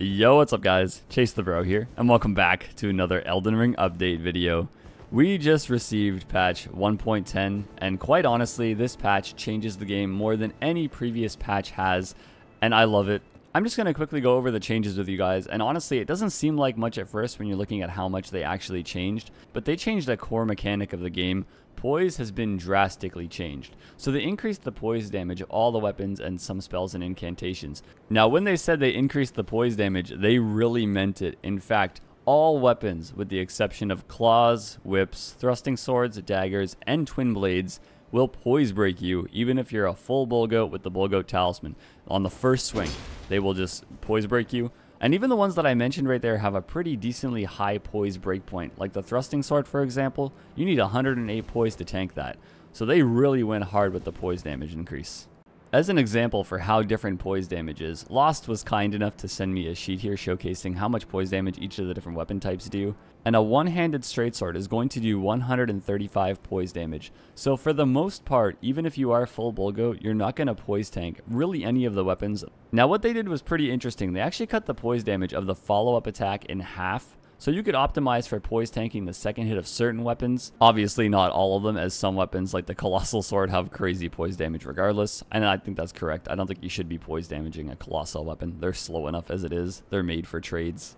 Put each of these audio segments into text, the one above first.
Yo, what's up guys? Chase the Bro here, and welcome back to another Elden Ring update video. We just received patch 1.10, and quite honestly, this patch changes the game more than any previous patch has, and I love it. I'm just going to quickly go over the changes with you guys, and honestly, it doesn't seem like much at first when you're looking at how much they actually changed, but they changed a core mechanic of the game. Poise has been drastically changed. So they increased the poise damage of all the weapons and some spells and incantations. Now, when they said they increased the poise damage, they really meant it. In fact, all weapons, with the exception of claws, whips, thrusting swords, daggers, and twin blades, will poise break you, even if you're a full bull goat with the bull goat talisman. On the first swing, they will just poise break you. And even the ones that I mentioned right there have a pretty decently high poise breakpoint. Like the thrusting sword, for example, you need 108 poise to tank that. So they really went hard with the poise damage increase. As an example for how different poise damage is, Lost was kind enough to send me a sheet here showcasing how much poise damage each of the different weapon types do, and a one-handed straight sword is going to do 135 poise damage. So for the most part, even if you are full bull goat, you're not going to poise tank really any of the weapons. Now what they did was pretty interesting. They actually cut the poise damage of the follow-up attack in half so you could optimize for poise tanking the second hit of certain weapons. Obviously not all of them as some weapons like the Colossal Sword have crazy poise damage regardless. And I think that's correct. I don't think you should be poise damaging a Colossal weapon. They're slow enough as it is. They're made for trades.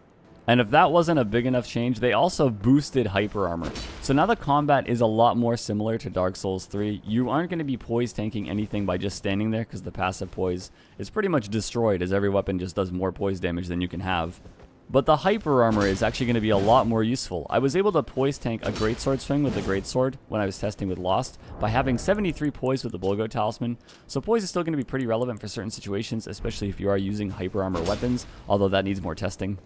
And if that wasn't a big enough change, they also boosted Hyper Armor. So now the combat is a lot more similar to Dark Souls 3. You aren't going to be poise tanking anything by just standing there because the passive poise is pretty much destroyed as every weapon just does more poise damage than you can have. But the hyper armor is actually going to be a lot more useful. I was able to poise tank a Greatsword swing with the Greatsword when I was testing with Lost by having 73 poise with the bull goat talisman. So poise is still going to be pretty relevant for certain situations, especially if you are using hyper armor weapons, although that needs more testing.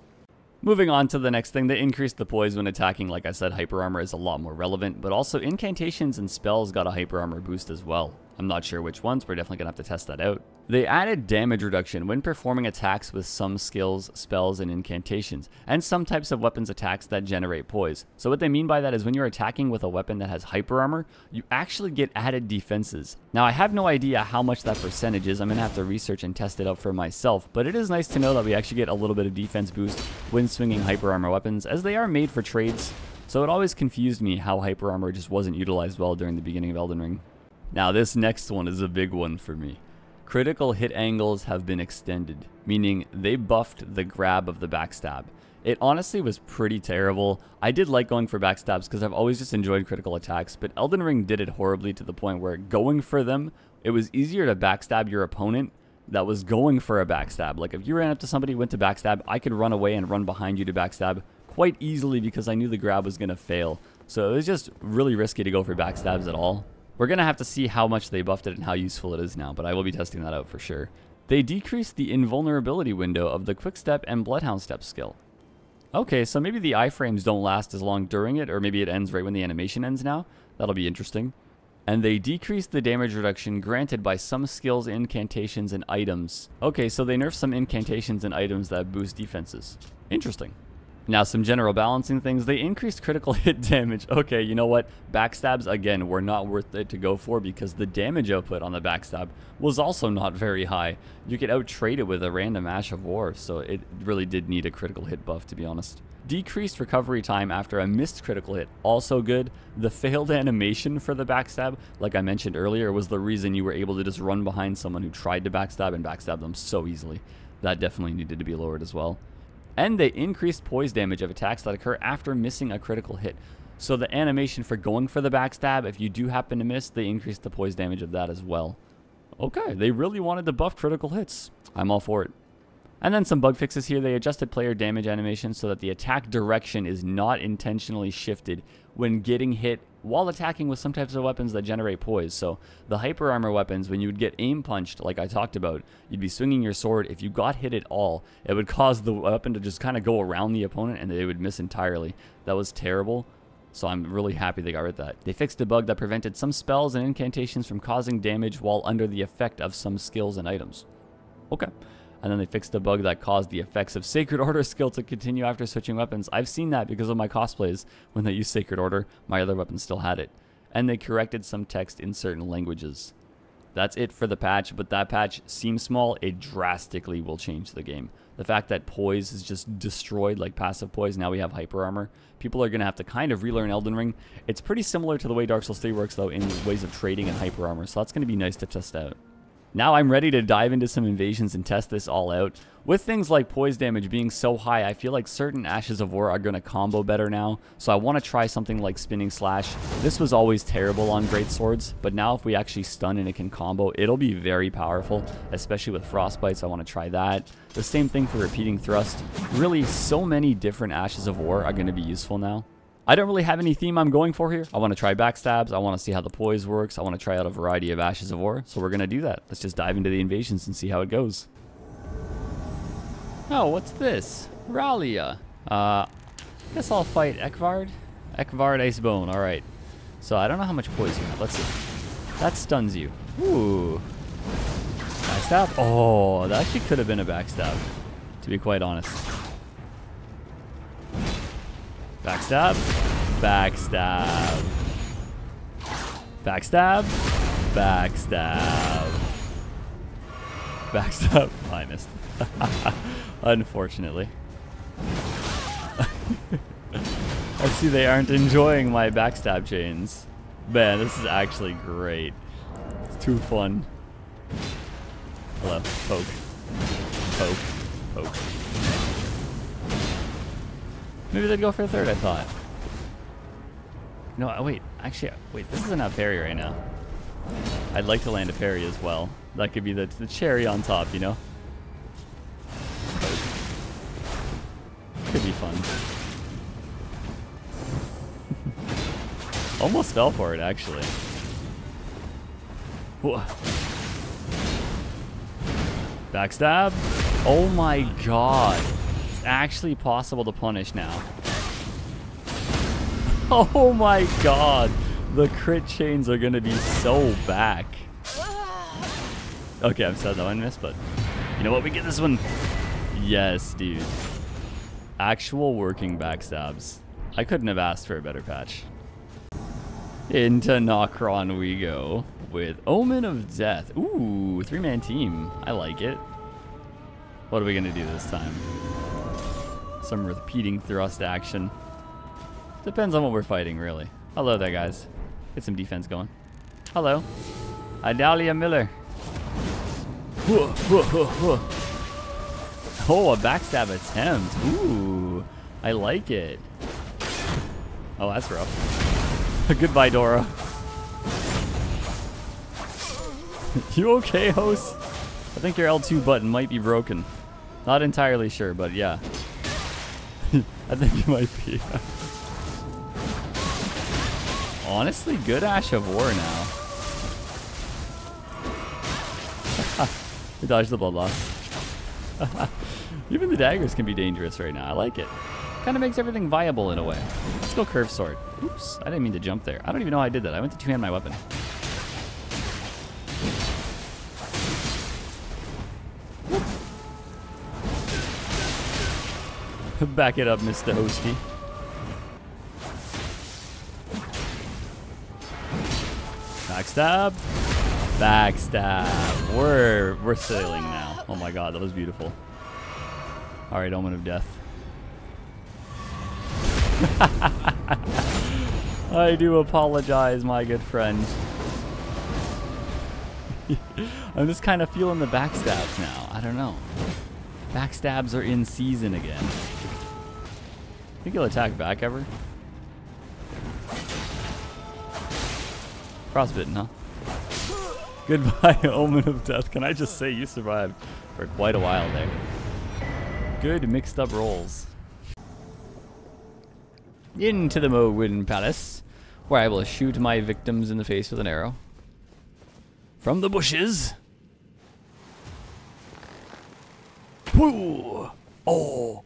Moving on to the next thing, they increased the poise when attacking. Like I said, hyper armor is a lot more relevant, but also incantations and spells got a hyper armor boost as well. I'm not sure which ones, we're definitely going to have to test that out. They added damage reduction when performing attacks with some skills, spells, and incantations, and some types of weapons attacks that generate poise. So what they mean by that is when you're attacking with a weapon that has hyper armor, you actually get added defenses. Now I have no idea how much that percentage is, I'm going to have to research and test it out for myself, but it is nice to know that we actually get a little bit of defense boost when swinging hyper armor weapons, as they are made for trades. So it always confused me how hyper armor just wasn't utilized well during the beginning of Elden Ring. Now this next one is a big one for me. Critical hit angles have been extended, meaning they buffed the grab of the backstab. It honestly was pretty terrible. I did like going for backstabs because I've always just enjoyed critical attacks, but Elden Ring did it horribly to the point where going for them, it was easier to backstab your opponent that was going for a backstab. Like if you ran up to somebody, went to backstab, I could run away and run behind you to backstab quite easily because I knew the grab was going to fail. So it was just really risky to go for backstabs at all. We're going to have to see how much they buffed it and how useful it is now, but I will be testing that out for sure. They decreased the invulnerability window of the Quick Step and Bloodhound Step skill. Okay, so maybe the iframes don't last as long during it, or maybe it ends right when the animation ends now. That'll be interesting. And they decreased the damage reduction granted by some skills, incantations, and items. Okay, so they nerfed some incantations and items that boost defenses. Interesting. Now, some general balancing things. They increased critical hit damage. Okay, you know what? Backstabs, again, were not worth it to go for because the damage output on the backstab was also not very high. You could out-trade it with a random Ash of War, so it really did need a critical hit buff, to be honest. Decreased recovery time after a missed critical hit, also good. The failed animation for the backstab, like I mentioned earlier, was the reason you were able to just run behind someone who tried to backstab and backstab them so easily. That definitely needed to be lowered as well and they increased poise damage of attacks that occur after missing a critical hit. So the animation for going for the backstab, if you do happen to miss, they increase the poise damage of that as well. Okay, they really wanted to buff critical hits. I'm all for it. And then some bug fixes here. They adjusted player damage animation so that the attack direction is not intentionally shifted when getting hit while attacking with some types of weapons that generate poise. So the hyper armor weapons, when you would get aim punched, like I talked about, you'd be swinging your sword. If you got hit at all, it would cause the weapon to just kind of go around the opponent and they would miss entirely. That was terrible. So I'm really happy they got rid of that. They fixed a bug that prevented some spells and incantations from causing damage while under the effect of some skills and items. Okay and then they fixed a bug that caused the effects of Sacred Order skill to continue after switching weapons. I've seen that because of my cosplays. When they used Sacred Order, my other weapon still had it. And they corrected some text in certain languages. that's it for the patch, but that patch seems small. It drastically will change the game. The fact that poise is just destroyed like passive poise, now we have hyper armor. People are going to have to kind of relearn Elden Ring. It's pretty similar to the way Dark Souls 3 works though in ways of trading and hyper armor, so that's going to be nice to test out. Now I'm ready to dive into some invasions and test this all out. With things like poise damage being so high, I feel like certain Ashes of War are going to combo better now, so I want to try something like Spinning Slash. This was always terrible on Great Swords, but now if we actually stun and it can combo, it'll be very powerful, especially with Frostbite, so I want to try that. The same thing for Repeating Thrust. Really, so many different Ashes of War are going to be useful now. I don't really have any theme I'm going for here. I want to try backstabs. I want to see how the poise works. I want to try out a variety of Ashes of War. So we're going to do that. Let's just dive into the invasions and see how it goes. Oh, what's this? Ralia. Uh, guess I'll fight Ekvard. Ekvard Icebone. All right. So I don't know how much poise you have. Let's see. That stuns you. Ooh. Backstab? Oh, that actually could have been a backstab, to be quite honest. Backstab. Backstab. Backstab. Backstab. Backstab. I missed. Unfortunately. I see they aren't enjoying my backstab chains. Man, this is actually great. It's too fun. Hello. Poke. Poke. Poke. Maybe they'd go for a third, I thought. No, uh, wait. Actually, wait. This isn't a parry right now. I'd like to land a parry as well. That could be the, the cherry on top, you know? Could be fun. Almost fell for it, actually. Whoa. Backstab? Oh my god actually possible to punish now. Oh my god. The crit chains are going to be so back. Okay, I'm sad that one missed, but you know what? We get this one. Yes, dude. Actual working backstabs. I couldn't have asked for a better patch. Into Nokron we go with Omen of Death. Ooh, three-man team. I like it. What are we going to do this time? Some repeating thrust action. Depends on what we're fighting, really. Hello there, guys. Get some defense going. Hello. Idalia Miller. Oh, a backstab attempt. Ooh, I like it. Oh, that's rough. Goodbye, Dora. you okay, host? I think your L2 button might be broken. Not entirely sure, but yeah. I think it might be. Honestly, good Ash of War now. we dodged the blood loss. Even the daggers can be dangerous right now. I like it. Kind of makes everything viable in a way. Let's go curve sword. Oops, I didn't mean to jump there. I don't even know how I did that. I went to two-hand my weapon. Back it up, Mr. Hosty. Backstab. Backstab. We're we're sailing now. Oh my god, that was beautiful. Alright, Omen of Death. I do apologize, my good friend. I'm just kind of feeling the backstabs now. I don't know. Backstabs are in season again. Think he'll attack back ever? Frostbitten, huh? Goodbye, Omen of Death. Can I just say you survived for quite a while there. Good mixed up rolls. Into the Mohgwyn Palace, where I will shoot my victims in the face with an arrow. From the bushes. Woo! Oh!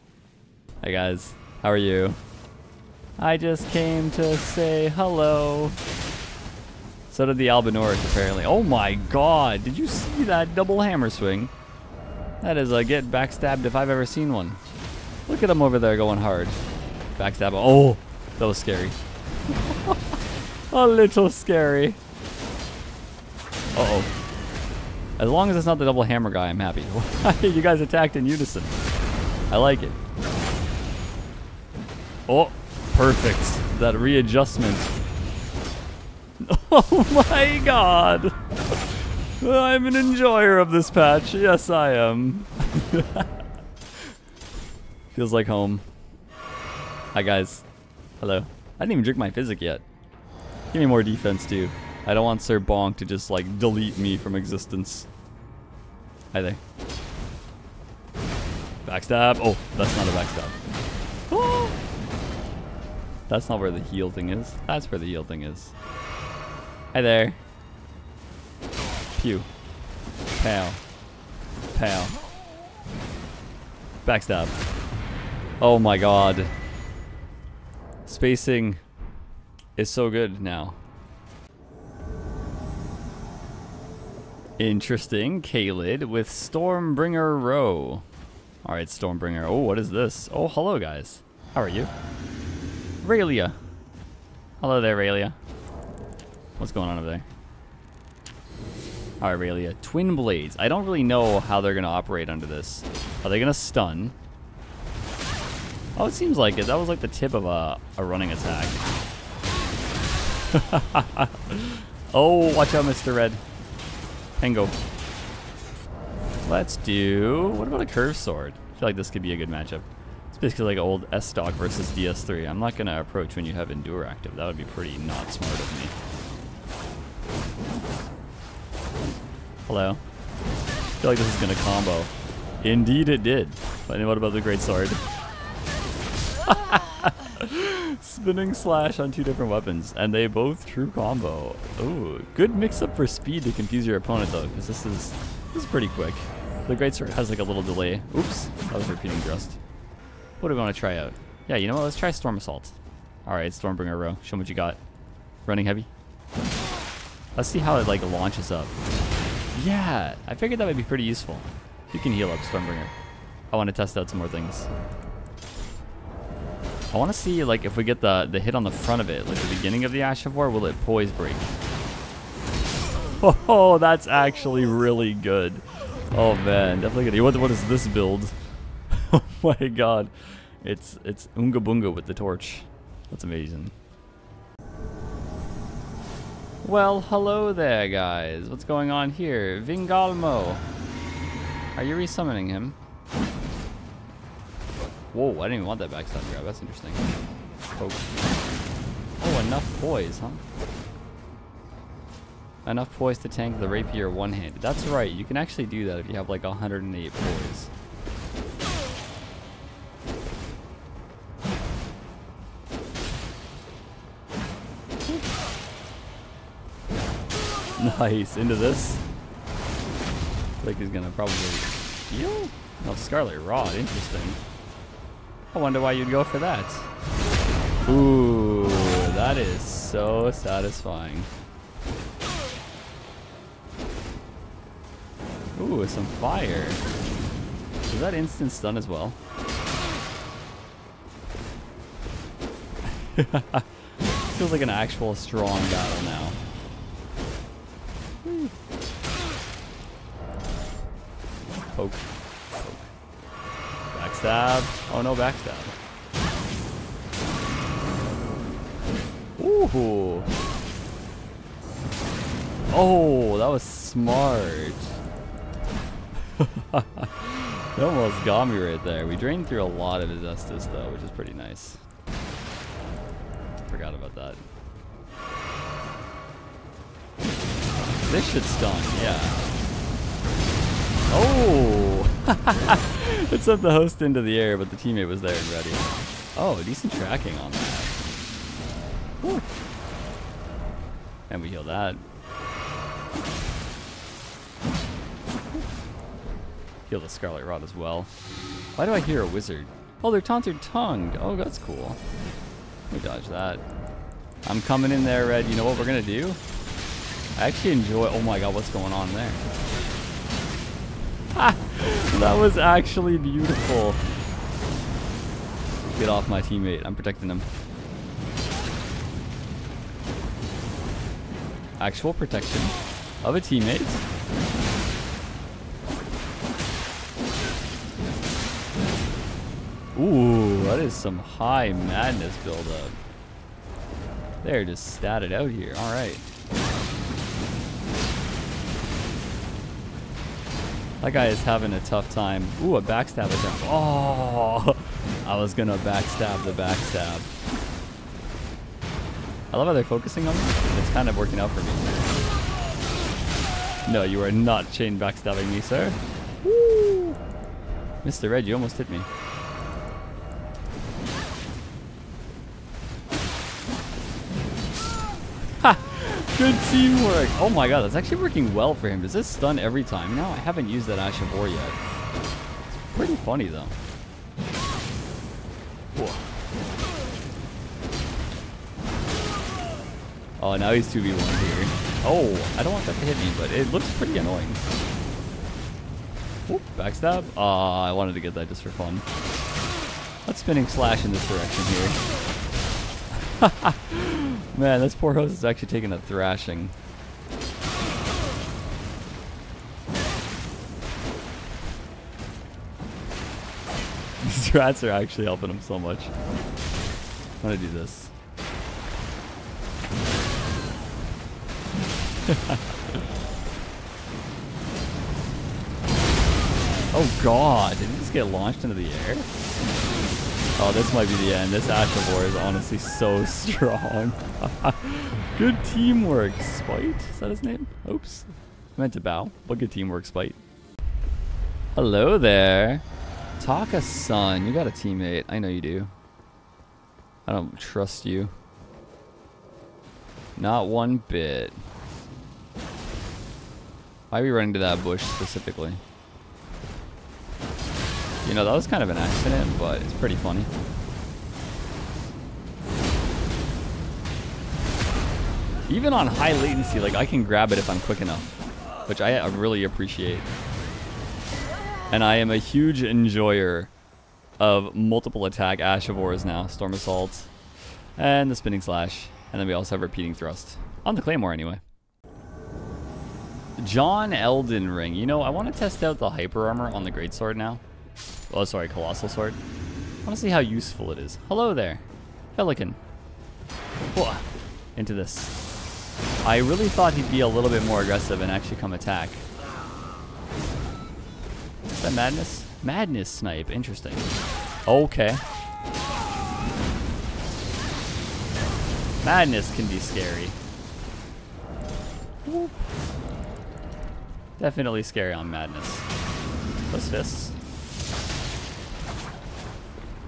Hey guys. How are you? I just came to say hello. So did the Albinauric, apparently. Oh my god, did you see that double hammer swing? That is a get backstabbed if I've ever seen one. Look at him over there going hard. Backstab. Oh, that was scary. a little scary. Uh oh As long as it's not the double hammer guy, I'm happy. you guys attacked in unison. I like it. Oh, perfect. That readjustment. Oh my god. I'm an enjoyer of this patch. Yes, I am. Feels like home. Hi, guys. Hello. I didn't even drink my physic yet. Give me more defense, too. I don't want Sir Bonk to just, like, delete me from existence. Hi there. Backstab. Oh, that's not a backstab. That's not where the heal thing is. That's where the heal thing is. Hi there. Pew. Pow. Pow. Backstab. Oh my god. Spacing is so good now. Interesting. Kaled with Stormbringer Row. Alright, Stormbringer. Oh, what is this? Oh, hello, guys. How are you? Raelia. Hello there, Raelia. What's going on over there? Alright, Raelia. Twin Blades. I don't really know how they're going to operate under this. Are they going to stun? Oh, it seems like it. That was like the tip of a, a running attack. oh, watch out, Mr. Red. Pengo. Let's do... What about a curved sword? I feel like this could be a good matchup. Basically like old S-Stock versus DS3. I'm not to approach when you have Endure active. That would be pretty not smart of me. Hello. I feel like this is to combo. Indeed it did. But what about the Great Sword? Spinning slash on two different weapons, and they both true combo. Ooh, good mix up for speed to confuse your opponent though, because this is this is pretty quick. The great sword has like a little delay. Oops, I was repeating thrust. What do we want to try out? Yeah, you know what? Let's try storm assault. All right, Stormbringer row. Show me what you got. Running heavy. Let's see how it like launches up. Yeah, I figured that would be pretty useful. You can heal up Stormbringer. I want to test out some more things. I want to see like if we get the the hit on the front of it, like the beginning of the Ash of War, will it poise break? Oh, that's actually really good. Oh man, definitely good. What what is this build? my god, it's it's Unga Bunga with the torch. That's amazing. Well, hello there, guys. What's going on here? Vingalmo. Are you resummoning him? Whoa, I didn't even want that backstab grab. That's interesting. Oh, oh enough poise, huh? Enough poise to tank the rapier one-handed. That's right, you can actually do that if you have like 108 poise. Nice, into this. like he's gonna probably heal? Oh, Scarlet Rod, interesting. I wonder why you'd go for that. Ooh, that is so satisfying. Ooh, some fire. Is that instant stun as well? Feels like an actual strong battle now. Poke. Backstab. Oh no, backstab. Ooh. Oh, that was smart. it almost got me right there. We drained through a lot of Estus though, which is pretty nice. Forgot about that. This should stun, yeah. Oh! It sent the host into the air, but the teammate was there and ready. Oh, decent tracking on that. Whew. And we heal that. Heal the Scarlet Rod as well. Why do I hear a wizard? Oh, they're taunted tongued. Oh, that's cool. Let me dodge that. I'm coming in there, Red. You know what we're going to do? I actually enjoy... Oh my god, what's going on there? that was actually beautiful. Get off my teammate. I'm protecting him. Actual protection of a teammate. Ooh, that is some high madness buildup. They're just statted out here. All right. That guy is having a tough time. Ooh, a backstab attempt. Oh, I was gonna backstab the backstab. I love how they're focusing on me. It's kind of working out for me. No, you are not chain backstabbing me, sir. Woo! Mr. Red, you almost hit me. Good teamwork. Oh my god, that's actually working well for him. Does this stun every time No, I haven't used that Ash of War yet. It's pretty funny though. Oh, now he's 2v1 here. Oh, I don't want that to hit me, but it looks pretty annoying. Oop, backstab? Ah, oh, I wanted to get that just for fun. Let's spinning slash in this direction here. Man, this poor host is actually taking a thrashing. These rats are actually helping him so much. I'm gonna do this. oh god, did he just get launched into the air? Oh, this might be the end. This Ash is honestly so strong. good teamwork, Spite. Is that his name? Oops. I meant to bow, but good teamwork, Spite. Hello there. Taka-san, you got a teammate. I know you do. I don't trust you. Not one bit. Why are we running to that bush specifically? You know, that was kind of an accident, but it's pretty funny. Even on high latency, like I can grab it if I'm quick enough, which I really appreciate. And I am a huge enjoyer of multiple attack Ash of Wars now, Storm Assault, and the Spinning Slash, and then we also have Repeating Thrust. On the Claymore anyway. John Elden Ring. You know, I want to test out the Hyper Armor on the Greatsword now. Oh, sorry, Colossal Sword. I want to see how useful it is. Hello there. Pelican. Whoa. Into this. I really thought he'd be a little bit more aggressive and actually come attack. Is that Madness? Madness Snipe. Interesting. Okay. Madness can be scary. Definitely scary on Madness. Those fists.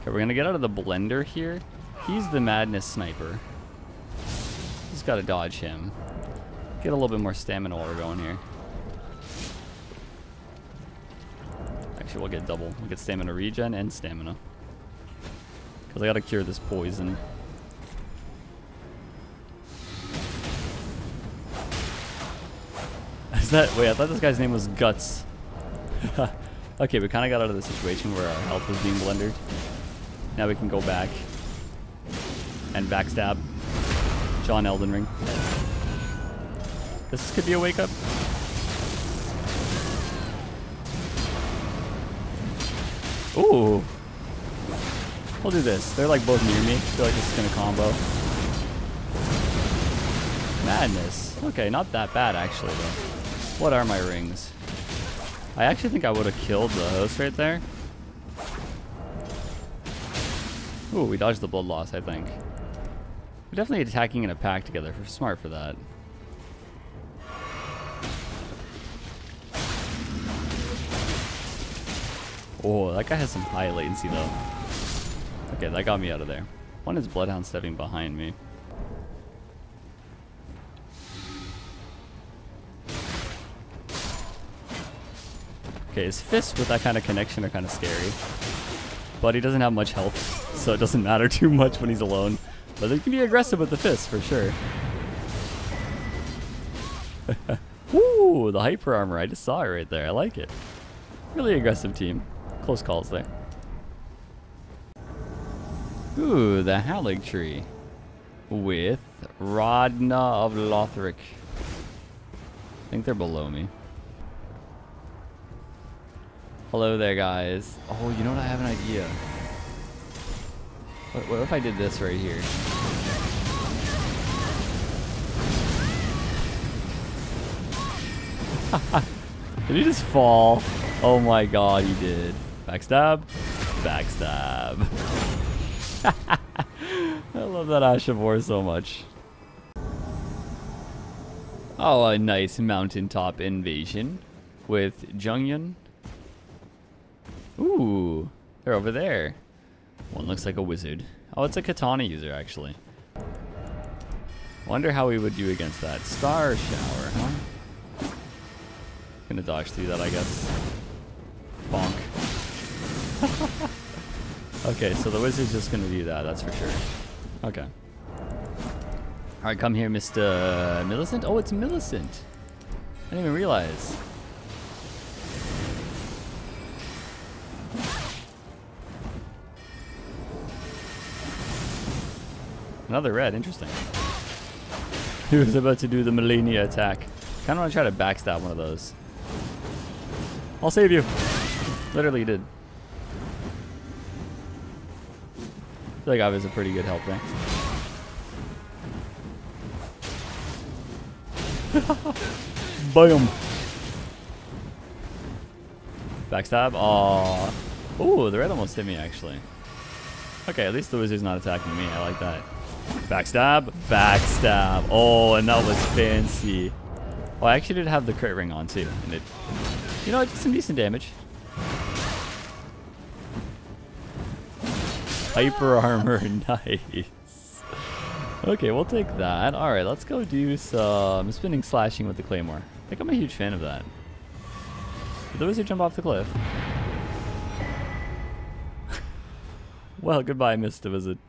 Okay, we're gonna get out of the blender here. He's the madness sniper. Just gotta dodge him. Get a little bit more stamina while we're going here. Actually, we'll get double. We'll get stamina regen and stamina. Because I gotta cure this poison. Is that... Wait, I thought this guy's name was Guts. okay, we kind of got out of the situation where our health was being blendered. Now we can go back and backstab John Elden Ring. This could be a wake up. Ooh. We'll do this. They're like both near me. I feel like this is gonna combo. Madness. Okay, not that bad actually though. What are my rings? I actually think I would have killed the host right there. Ooh, we dodged the blood loss, I think. We're definitely attacking in a pack together. We're smart for that. Oh, that guy has some high latency though. Okay, that got me out of there. One is Bloodhound stepping behind me. Okay, his fists with that kind of connection are kind of scary. But he doesn't have much health, so it doesn't matter too much when he's alone. But he can be aggressive with the fists, for sure. Ooh, the hyper armor. I just saw it right there. I like it. Really aggressive team. Close calls there. Ooh, the Haligtree. With Rodna of Lothric. I think they're below me. Hello there, guys. Oh, you know what? I have an idea. What, what if I did this right here? did he just fall? Oh my god, he did. Backstab. Backstab. I love that Ash of War so much. Oh, a nice mountaintop invasion with Jungyun. Ooh, they're over there. One looks like a wizard. Oh, it's a katana user, actually. Wonder how we would do against that. Star Shower, huh? Gonna dodge through that, I guess. Bonk. okay, so the wizard's just gonna do that, that's for sure. Okay. Alright, come here, Mr. Millicent. Oh, it's Millicent. I didn't even realize. Another red, interesting. He was about to do the Malenia attack. Kind of want to try to backstab one of those. I'll save you. Literally did. I feel like I was a pretty good help there. Boom. Backstab. Aw. Ooh, the red almost hit me actually. Okay, at least the wizard's not attacking me. I like that. Backstab. Backstab. Oh, and that was fancy. Oh, I actually did have the crit ring on too. And it, you know, it did some decent damage. Hyper armor. Nice. Okay, we'll take that. Alright, let's go do some spinning slashing with the claymore. I think I'm a huge fan of that. Did the wizard jump off the cliff? well, goodbye, Mr. Wizard.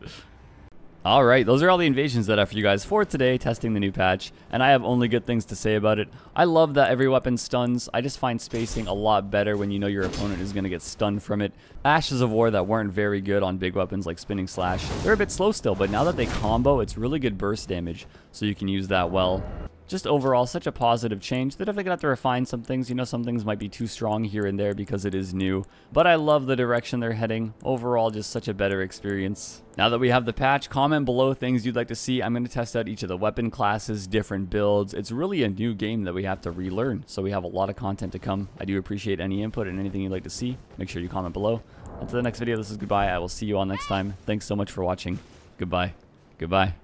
Alright, those are all the invasions that have for you guys for today, testing the new patch, and I have only good things to say about it. I love that every weapon stuns. I just find spacing a lot better when you know your opponent is going to get stunned from it. Ashes of War that weren't very good on big weapons like Spinning Slash, they're a bit slow still, but now that they combo, it's really good burst damage, so you can use that well just overall such a positive change. They're definitely have to refine some things. You know, some things might be too strong here and there because it is new. But I love the direction they're heading. Overall, just such a better experience. Now that we have the patch, comment below things you'd like to see. I'm going to test out each of the weapon classes, different builds. It's really a new game that we have to relearn. So we have a lot of content to come. I do appreciate any input and anything you'd like to see. Make sure you comment below. Until the next video, this is goodbye. I will see you all next time. Thanks so much for watching. Goodbye. Goodbye.